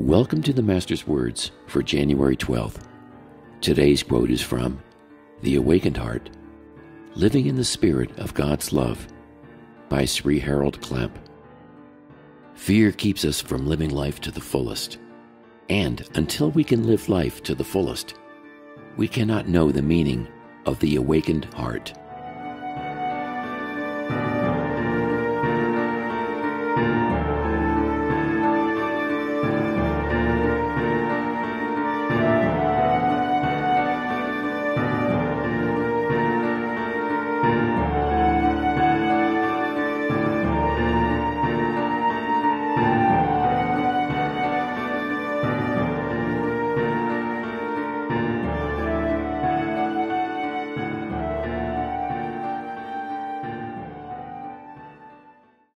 Welcome to the Master's Words for January 12th. Today's quote is from The Awakened Heart Living in the Spirit of God's Love by Sri Harold Klemp. Fear keeps us from living life to the fullest. And until we can live life to the fullest, we cannot know the meaning of the awakened heart.